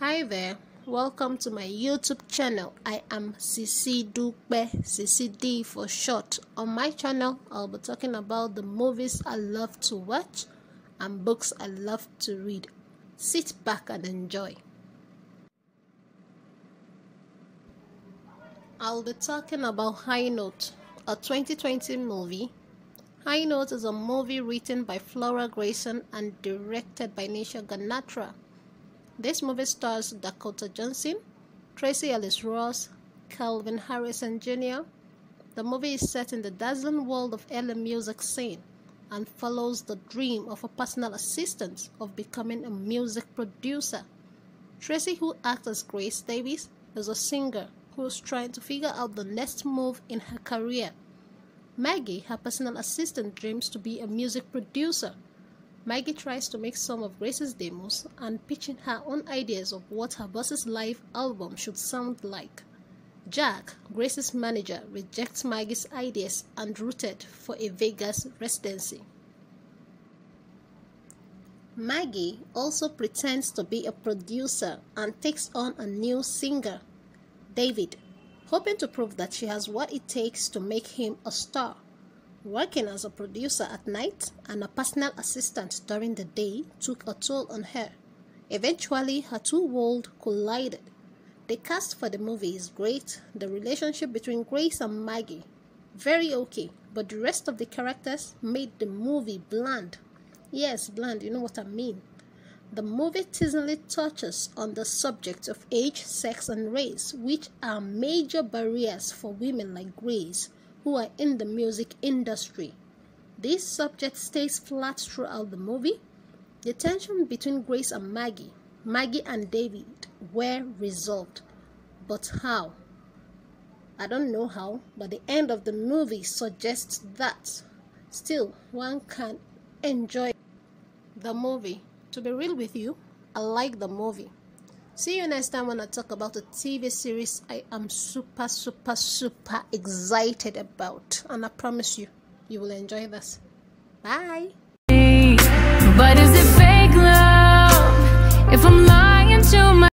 Hi there, welcome to my YouTube channel. I am Sisi Dupe, Sisi D for short. On my channel, I'll be talking about the movies I love to watch and books I love to read. Sit back and enjoy. I'll be talking about High Note, a 2020 movie. High Note is a movie written by Flora Greeson and directed by Nisha Ganatra. This movie stars Dakota Johnson, Tracee Ellis Ross, Kelvin Harrison Jr. The movie is set in the dazzling world of LA music scene and follows the dream of a personal assistant of becoming a music producer. Tracee, who acts as Grace Davis, is a singer who is trying to figure out the next move in her career. Maggie, her personal assistant, dreams to be a music producer Maggie tries to make some of Grace's demos and pitching her own ideas of what her boss's live album should sound like. Jack, Grace's manager, rejects Maggie's ideas and rooted for a Vegas residency. Maggie also pretends to be a producer and takes on a new singer, David, hoping to prove that she has what it takes to make him a star. Working as a producer at night and a personal assistant during the day took a toll on her. Eventually, her two worlds collided. The cast for the movie is great. The relationship between Grace and Maggie, very okay, but the rest of the characters made the movie bland. Yes, bland, you know what I mean. The movie teasingly touches on the subject of age, sex, and race, which are major barriers for women like Grace who are in the music industry. This subject stays flat throughout the movie. The tension between Grace and Maggie, Maggie and David were resolved. But how? I don't know how, but the end of the movie suggests that. Still, one can enjoy the movie. To be real with you, I like the movie. See you next time when I talk about a TV series I am super, super, super excited about. And I promise you, you will enjoy this. Bye.